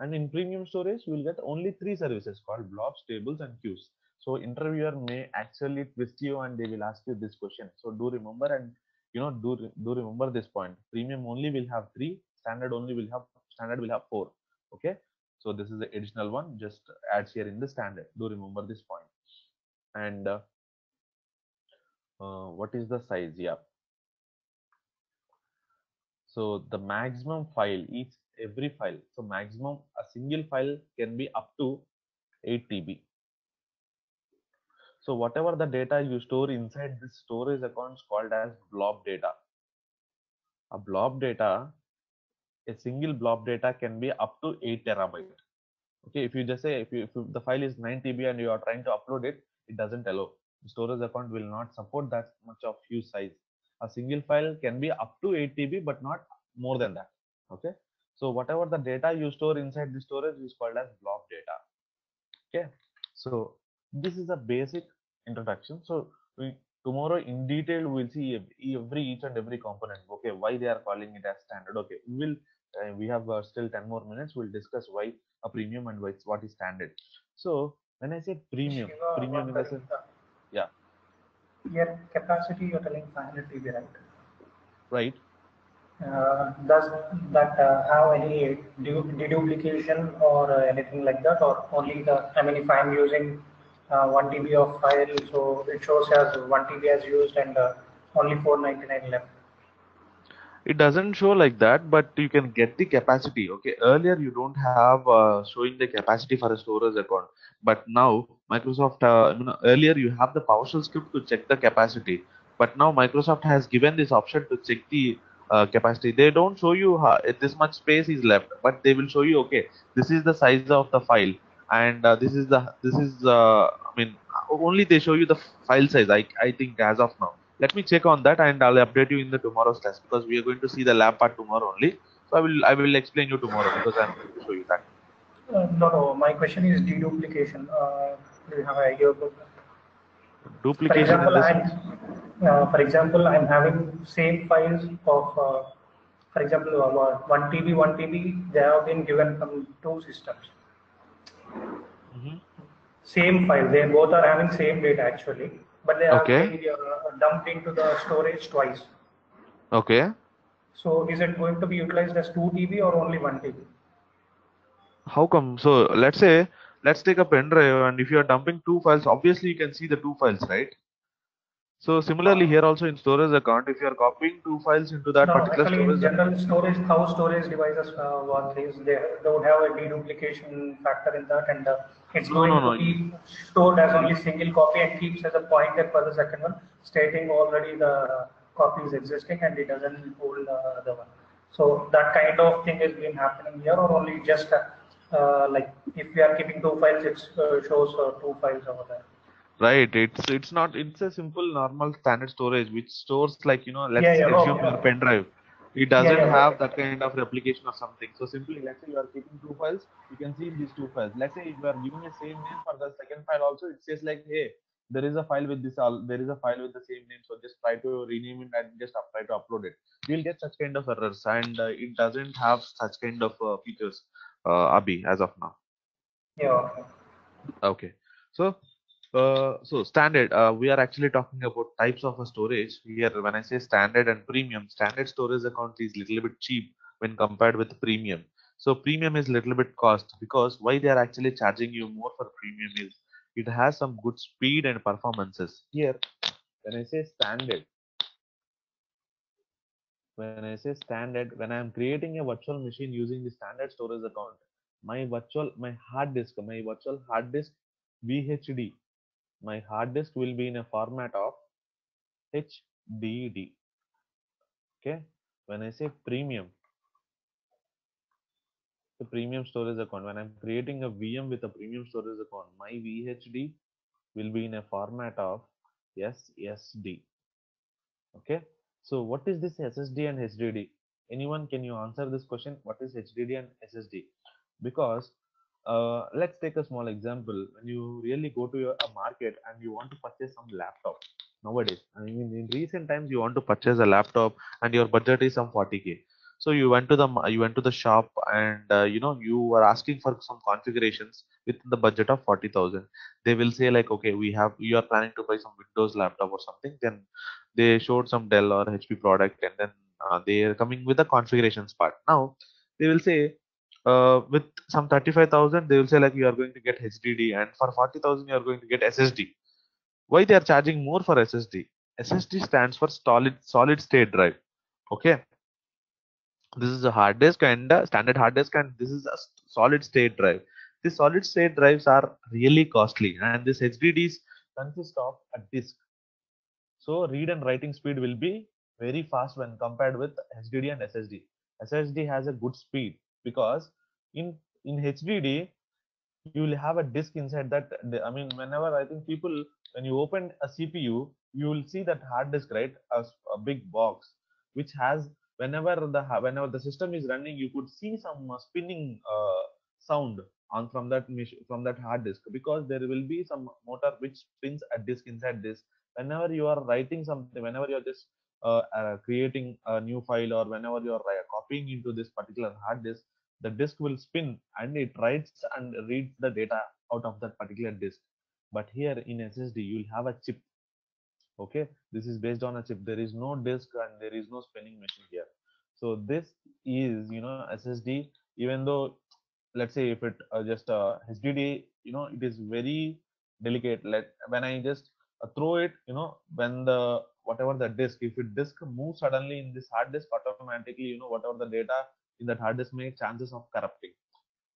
And in premium storage, you will get only three services called blobs, tables, and queues. So interviewer may actually twist you and they will ask you this question. So do remember and you know do do remember this point. Premium only will have three, standard only will have standard will have four. Okay. So this is the additional one just adds here in the standard. Do remember this point. And uh, uh, what is the size? Yeah. So the maximum file each every file. So maximum a single file can be up to 8 TB. So whatever the data you store inside this storage account is called as blob data. A blob data, a single blob data can be up to 8 terabyte. Okay, if you just say if, you, if the file is 9 TB and you are trying to upload it, it doesn't allow. The storage account will not support that much of huge size. A single file can be up to 8 TB, but not more than that. Okay, so whatever the data you store inside the storage is called as blob data. Okay, so this is a basic introduction. So we, tomorrow in detail we'll see every each and every component. Okay, why they are calling it as standard. Okay, we will uh, we have uh, still 10 more minutes. We'll discuss why a premium and why it's, what is standard. So when I say premium, Shiva, premium in the sense, yeah. Your capacity you're telling 500 TB, right? right? Uh, does that uh, have any deduplication or uh, anything like that, or only the? I mean, if I'm using uh, 1 TB of file, so it shows as 1 TB as used and uh, only 499 left. It doesn't show like that but you can get the capacity okay? Earlier you don't have uh, showing the capacity for a storage account. But now microsoft uh, you know, earlier you have the powershell script to check the capacity. But now microsoft has given this option to check the uh, capacity. They don't show you how, this much space is left but they will show you okay this is the size of the file. And uh, this is the this is uh, i mean only they show you the file size i i think as of now let me check on that and I'll update you in the tomorrow's class because we are going to see the lab part tomorrow only. So I will I will explain you tomorrow because I'm going to show you that. Uh, no, no. My question is deduplication. Uh, do you have an idea about that? For Duplication in example. Uh, for example, I'm having same files of, uh, for example, uh, one TB, one TB. They have been given from two systems. Mhm. Same file. They both are having same data actually, but they are Okay. uh, dumped into the storage twice. Okay. So is it going to be utilized as two TB or only one TB? How come? So let's say let's take a pen drive and if you are dumping two files, obviously you can see the two files, right? So similarly here also in storage account, if you are copying two files into that No, particular actually in general storage, how storage devices uh, work is they don't have a deduplication factor in that and uh, it's No, going no, to be stored as only single copy and keeps as a pointer for the second one stating already the copy is existing and it doesn't hold the other one. So that kind of thing has been happening here or only just uh, uh, like if we are keeping two files it uh, shows uh, two files over there. Right. It's it's not. It's a simple normal standard storage which stores like you know. Let's Yeah, yeah, assume okay. your pen drive. It doesn't yeah, have okay. that kind of replication or something. So simply, let's say you are keeping two files. You can see these two files. Let's say if you are giving a same name for the second file also, it says like, hey, there is a file with this. al- There is a file with the same name. So just try to rename it and just try to upload it. You'll get such kind of errors, and uh, it doesn't have such kind of uh, features. Uh, Abhi, as of now. Yeah. Okay. So, uh, so standard, uh, we are actually talking about types of a storage here. When I say standard and premium, standard storage account is little bit cheap when compared with premium. So premium is little bit cost because why they are actually charging you more for premium is it has some good speed and performances. Here, when I say standard, when I say standard, when I am creating a virtual machine using the standard storage account, my virtual, my hard disk, my virtual hard disk VHD, my hard disk will be in a format of HDD. Okay, when I say premium, the premium storage account, when I'm creating a VM with a premium storage account, my VHD will be in a format of SSD. Okay, so what is this SSD and HDD? Anyone can you answer this question? What is HDD and SSD? Because uh, let's take a small example. When you really go to your, a market and you want to purchase some laptop nowadays, I mean, in recent times you want to purchase a laptop and your budget is some 40k. So you went to the you went to the shop and uh, you know you were asking for some configurations within the budget of 40,000. They will say like, okay, we have you are planning to buy some Windows laptop or something. Then they showed some Dell or HP product and then uh, they are coming with the configurations part. Now they will say uh, with some 35,000 they will say like you are going to get HDD and for 40,000 you are going to get SSD. Why they are charging more for SSD? SSD stands for solid solid state drive. Okay. this is a hard disk and a standard hard disk and this is a solid state drive these solid state drives are really costly and this HDDs consist of a disk so read and writing speed will be very fast when compared with HDD and SSD SSD has a good speed because in in HDD you will have a disk inside that I mean whenever I think people when you open a CPU you will see that hard disk right? A, a big box which has whenever the whenever the system is running you could see some uh, spinning uh, sound on from that from that hard disk because there will be some motor which spins a disk inside this. Whenever you are writing something whenever you're just uh, uh, creating a new file or whenever you're uh, copying into this particular hard disk the disk will spin and it writes and reads the data out of that particular disk. But here in ssd you'll have a chip. Okay? This is based on a chip. There is no disk and there is no spinning machine here. So this is you know ssd even though let's say if it uh, just uh, hdd you know it is very delicate. Like when i just uh, throw it you know when the whatever the disk if it disk moves suddenly in this hard disk automatically you know whatever the data that hard disk may chances of corrupting.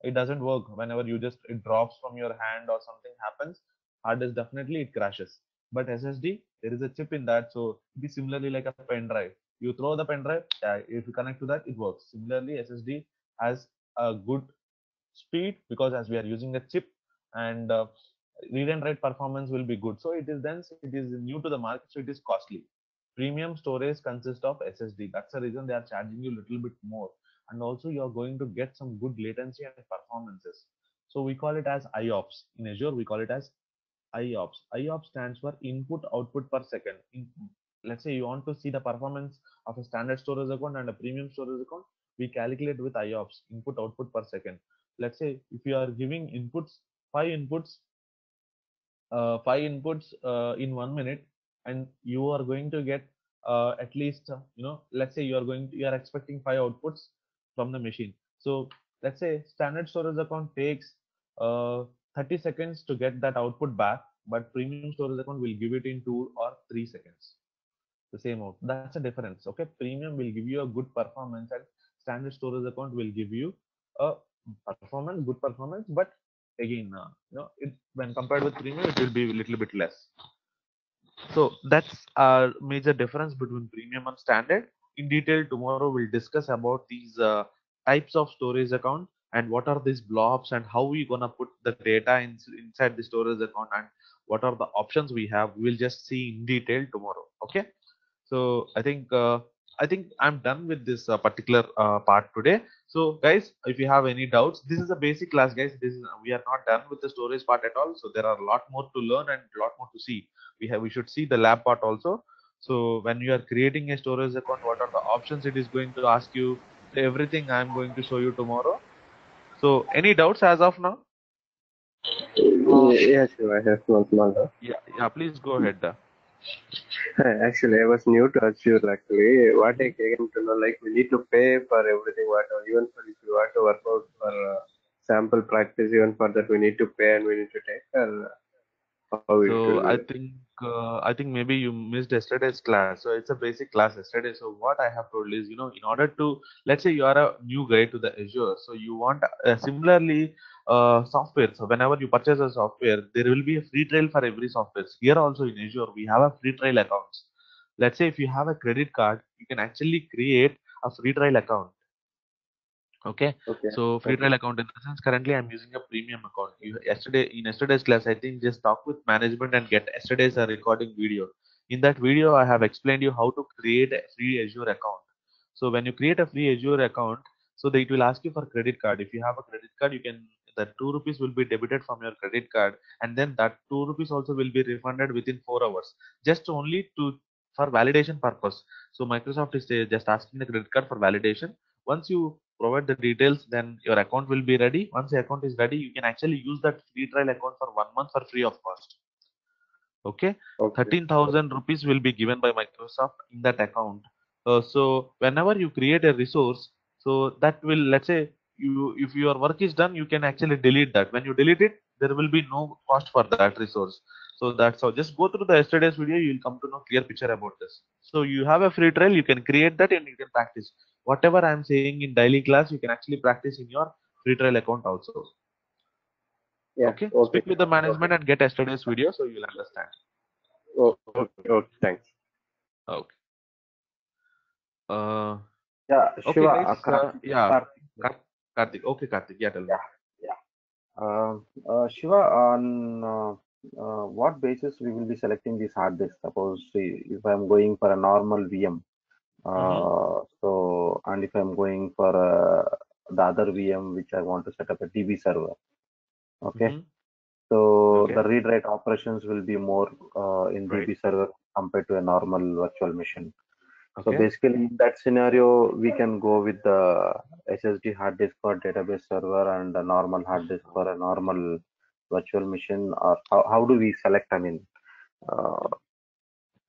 It doesn't work. Whenever you just it drops from your hand or something happens hard disk definitely it crashes. But ssd there is a chip in that so be similarly like a pen drive. You throw the pen drive if you connect to that it works. Similarly ssd has a good speed because as we are using a chip and uh, read and write performance will be good. So it is then it is new to the market so it is costly. Premium storage consists of ssd that's the reason they are charging you a little bit more and also you're going to get some good latency and performances so we call it as iops in azure we call it as IOPS. IOPS stands for input output per second. In, let's say you want to see the performance of a standard storage account and a premium storage account, we calculate with IOPS, input output per second. Let's say if you are giving inputs, five inputs, uh, five inputs uh, in one minute, and you are going to get uh, at least, uh, you know, let's say you are going to, you are expecting five outputs from the machine. So let's say standard storage account takes uh, 30 seconds to get that output back, but premium storage account will give it in two or three seconds. The same out. That's a difference. Okay, premium will give you a good performance, and standard storage account will give you a performance, good performance, but again, uh, you know, it when compared with premium, it will be a little bit less. So that's a major difference between premium and standard. In detail, tomorrow we'll discuss about these uh, types of storage account and what are these blobs and how we gonna put the data in, inside the storage account and what are the options we have we'll just see in detail tomorrow okay? So i think uh, i think i'm done with this uh, particular uh, part today. So guys if you have any doubts this is a basic class guys. This is we are not done with the storage part at all. So there are a lot more to learn and a lot more to see. We have we should see the lab part also so when you are creating a storage account what are the options it is going to ask you everything i'm going to show you tomorrow so, any doubts as of now? Yes, I have one small doubt. Yeah, yeah. Please go ahead. Actually, I was new to Azure. Actually, what I came to know, like we need to pay for everything. Whatever, even for if you want to work out for uh, sample practice, even for that we need to pay and we need to take. Or so I think uh, I think maybe you missed yesterday's class. So it's a basic class yesterday. So what I have told is, you know, in order to let's say you are a new guy to the Azure, so you want uh, similarly uh, software. So whenever you purchase a software, there will be a free trial for every software. Here also in Azure, we have a free trial accounts. Let's say if you have a credit card, you can actually create a free trial account okay, okay. so free trial account in the sense currently i'm using a premium account. You, yesterday in yesterday's class i think just talk with management and get yesterday's a recording video. In that video i have explained you how to create a free azure account. So when you create a free azure account so that it will ask you for credit card. If you have a credit card you can that 2 rupees will be debited from your credit card and then that 2 rupees also will be refunded within 4 hours. Just only to for validation purpose. So microsoft is uh, just asking the credit card for validation. Once you provide the details then your account will be ready. Once the account is ready you can actually use that free trial account for one month for free of cost. Okay, okay. 13000 rupees will be given by microsoft in that account. Uh, so whenever you create a resource so that will let's say you if your work is done you can actually delete that. When you delete it there will be no cost for that resource. So that's how. Just go through the yesterday's video you'll come to know clear picture about this. So you have a free trial you can create that and you can practice whatever I'm saying in daily class, you can actually practice in your free trial account also. Yeah. Okay. Okay. Speak with the management and get yesterday's video so you'll understand. Oh, okay. Okay. Thanks. Okay. Uh, Yeah, okay, Shiva, guys. uh, Uh, yeah, Karthik, Kar- Karthik. Okay, Karthik. Yeah, tell me. uh, uh, Shiva, on uh, uh, what basis we will be selecting this hard disk? Suppose if I'm going for a normal VM, Mm-hmm. so and if I'm going for uh, the other VM which I want to set up a DB server, okay. Mhm. So Okay. the read write operations will be more uh, in Right. DB server compared to a normal virtual machine. So basically, in that scenario, we can go with the SSD hard disk for database server and a normal hard disk for a normal virtual machine. Or how, how do we select? I mean, uh,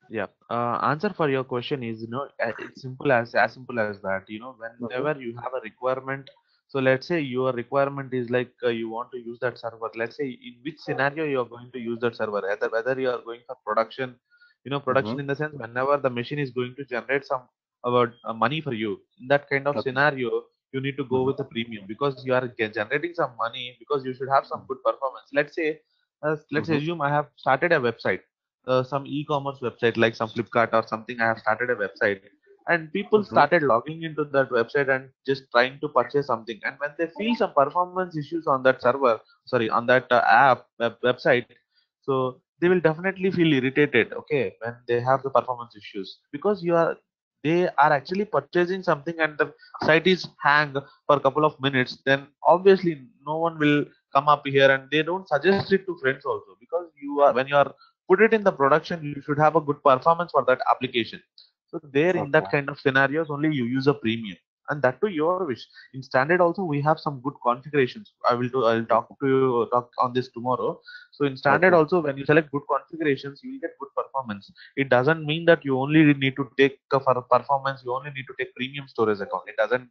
Yeah. Uh, answer for your question is, you know, uh, it's simple as as simple as that. You know, whenever you have a requirement, so let's say your requirement is like uh, you want to use that server. Let's say in which scenario you are going to use that server. Whether whether you are going for production, you know, production in the sense whenever the machine is going to generate some about uh, money for you. In that kind of scenario, you need to go Mhm. with the premium because you are ge- generating some money because you should have some good performance. Let's say, uh, let's assume I have started a website uh, some e-commerce website like some Flipkart or something. I have started a website, and people Mhm. started logging into that website and just trying to purchase something. And when they feel some performance issues on that server, sorry, on that uh, app web, website, so they will definitely feel irritated. Okay, when they have the performance issues because you are they are actually purchasing something and the site is hang for a couple of minutes then obviously no one will come up here and they don't suggest it to friends also because you are when you are put it in the production you should have a good performance for that application. So there in that kind of scenarios only you use a premium. And that to your wish. In standard also we have some good configurations. I will do i'll talk to you talk on this tomorrow. So in standard Okay. also when you select good configurations you will get good performance. It doesn't mean that you only need to take for performance you only need to take premium storage account. It doesn't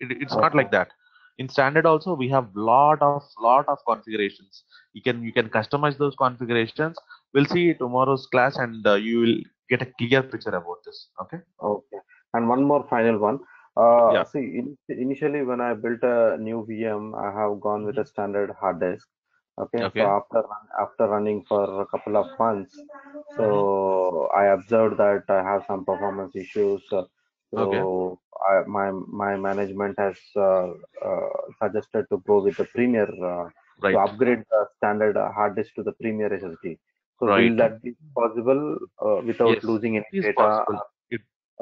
it, it's not like that. In standard also we have lot of lot of configurations. You can you can customize those configurations we'll see tomorrow's class and uh, you will get a clear picture about this okay Okay. And one more final one. Uh, Yeah. See, in, initially when I built a new VM, I have gone with a standard hard disk. Okay. Okay. So after after running for a couple of months, so I observed that I have some performance issues. Uh, so Okay. I, my my management has uh, uh, suggested to go with the Premier uh, right to upgrade the standard hard disk to the Premier SSD. So Right. will that be possible uh, without Yes, losing any it is data? it,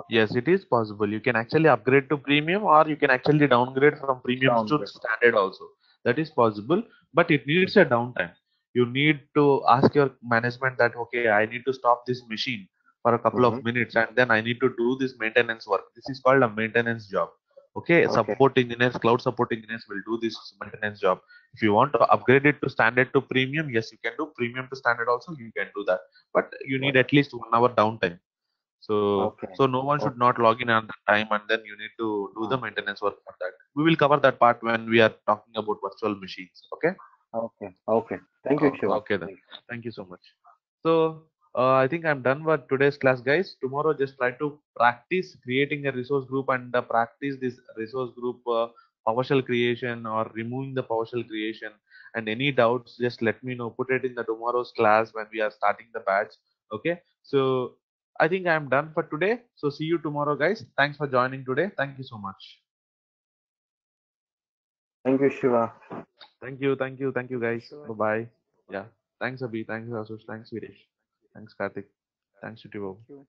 yes it is possible you can actually upgrade to premium or you can actually downgrade from premium Downgrade. to standard also that is possible but it needs a downtime you need to ask your management that okay i need to stop this machine for a couple Mhm. of minutes and then i need to do this maintenance work this is called a maintenance job okay, Okay. support engineers cloud support engineers will do this maintenance job if you want to upgrade it to standard to premium yes you can do premium to standard also you can do that but you need at least one hour downtime so Okay. so no one should not log in at the time and then you need to do the hmm. maintenance work for that we will cover that part when we are talking about virtual machines okay Okay. Okay. Thank you, Shiva. okay then. Thank you so much. So uh, I think I'm done with today's class, guys. Tomorrow, just try to practice creating a resource group and uh, practice this resource group uh, PowerShell creation or removing the PowerShell creation. And any doubts, just let me know. Put it in the tomorrow's class when we are starting the batch. Okay. So I think I'm done for today. So see you tomorrow, guys. Thanks for joining today. Thank you so much. Thank you, Shiva. Thank you. Thank you. Thank you, guys. Bye bye. Yeah. Thanks, Abhi. Thanks, Asush. Thanks, Videsh. Thanks, Karthik. Thanks, Shutibabu. Thank you.